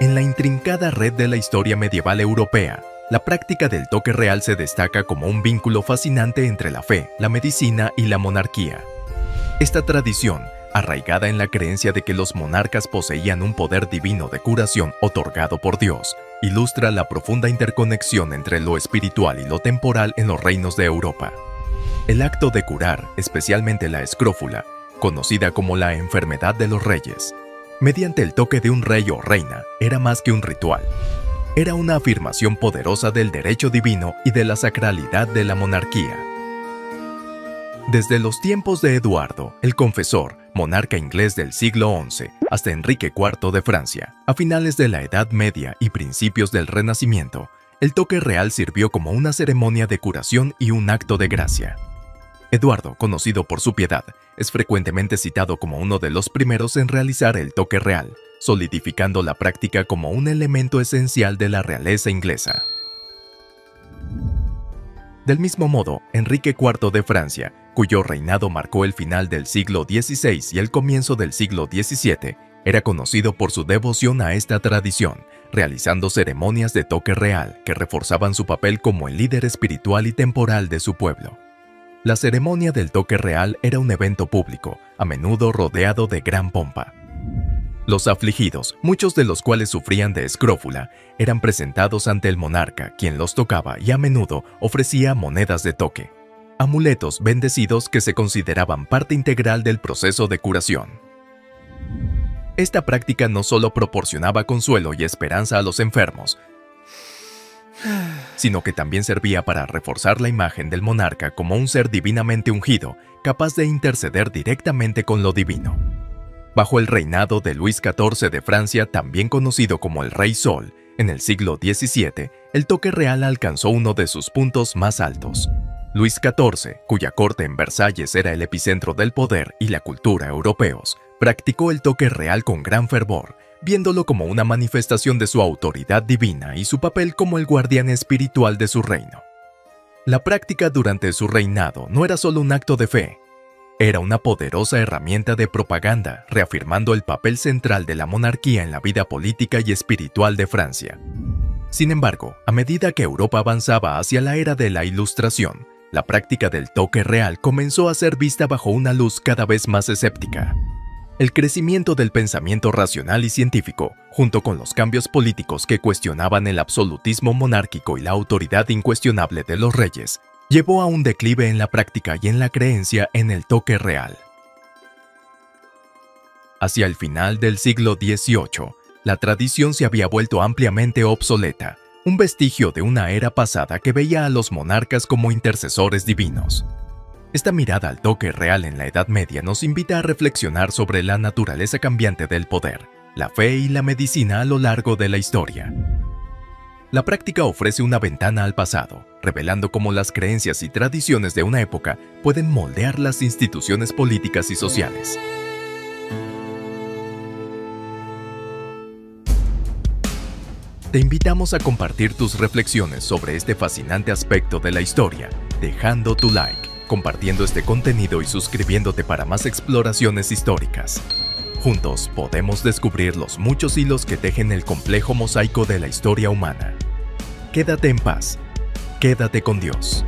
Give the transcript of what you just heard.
En la intrincada red de la historia medieval europea, la práctica del toque real se destaca como un vínculo fascinante entre la fe, la medicina y la monarquía. Esta tradición, arraigada en la creencia de que los monarcas poseían un poder divino de curación otorgado por Dios, ilustra la profunda interconexión entre lo espiritual y lo temporal en los reinos de Europa. El acto de curar, especialmente la escrófula, conocida como la enfermedad de los reyes, mediante el toque de un rey o reina, era más que un ritual. Era una afirmación poderosa del derecho divino y de la sacralidad de la monarquía. Desde los tiempos de Eduardo, el confesor, monarca inglés del siglo XI, hasta Enrique IV de Francia, a finales de la Edad Media y principios del Renacimiento, el toque real sirvió como una ceremonia de curación y un acto de gracia. Eduardo, conocido por su piedad, es frecuentemente citado como uno de los primeros en realizar el toque real, solidificando la práctica como un elemento esencial de la realeza inglesa. Del mismo modo, Enrique IV de Francia, cuyo reinado marcó el final del siglo XVI y el comienzo del siglo XVII, era conocido por su devoción a esta tradición, realizando ceremonias de toque real que reforzaban su papel como el líder espiritual y temporal de su pueblo. La ceremonia del toque real era un evento público, a menudo rodeado de gran pompa. Los afligidos, muchos de los cuales sufrían de escrófula, eran presentados ante el monarca, quien los tocaba y a menudo ofrecía monedas de toque, amuletos bendecidos que se consideraban parte integral del proceso de curación. Esta práctica no solo proporcionaba consuelo y esperanza a los enfermos, sino que también servía para reforzar la imagen del monarca como un ser divinamente ungido, capaz de interceder directamente con lo divino. Bajo el reinado de Luis XIV de Francia, también conocido como el Rey Sol, en el siglo XVII, el toque real alcanzó uno de sus puntos más altos. Luis XIV, cuya corte en Versalles era el epicentro del poder y la cultura europeos, practicó el toque real con gran fervor, viéndolo como una manifestación de su autoridad divina y su papel como el guardián espiritual de su reino. La práctica durante su reinado no era solo un acto de fe, era una poderosa herramienta de propaganda, reafirmando el papel central de la monarquía en la vida política y espiritual de Francia. Sin embargo, a medida que Europa avanzaba hacia la era de la Ilustración, la práctica del toque real comenzó a ser vista bajo una luz cada vez más escéptica. El crecimiento del pensamiento racional y científico, junto con los cambios políticos que cuestionaban el absolutismo monárquico y la autoridad incuestionable de los reyes, llevó a un declive en la práctica y en la creencia en el toque real. Hacia el final del siglo XVIII, la tradición se había vuelto ampliamente obsoleta, un vestigio de una era pasada que veía a los monarcas como intercesores divinos. Esta mirada al toque real en la Edad Media nos invita a reflexionar sobre la naturaleza cambiante del poder, la fe y la medicina a lo largo de la historia. La práctica ofrece una ventana al pasado, revelando cómo las creencias y tradiciones de una época pueden moldear las instituciones políticas y sociales. Te invitamos a compartir tus reflexiones sobre este fascinante aspecto de la historia, dejando tu like compartiendo este contenido y suscribiéndote para más exploraciones históricas. Juntos podemos descubrir los muchos hilos que tejen el complejo mosaico de la historia humana. Quédate en paz. Quédate con Dios.